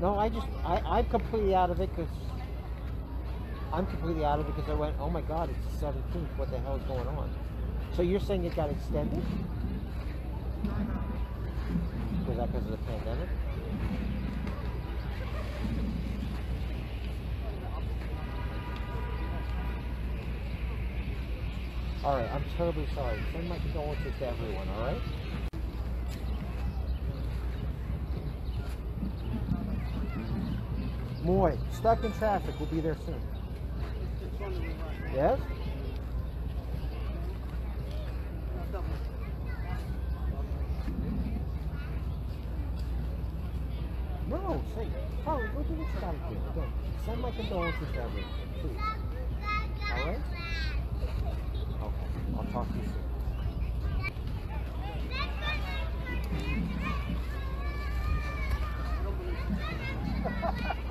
No, I just, I, I'm completely out of it because I'm completely out of it because I went, oh my God, it's the 17th. What the hell is going on? So you're saying it got extended? Was that because of the pandemic? All right, I'm terribly sorry. Send my condolences to everyone, all right? Moy, stuck in traffic. We'll be there soon. Yes? No, say, Holly, go do what you gotta do. Again, send my condolences to everyone, please. All right? Okay, I'll talk to you soon.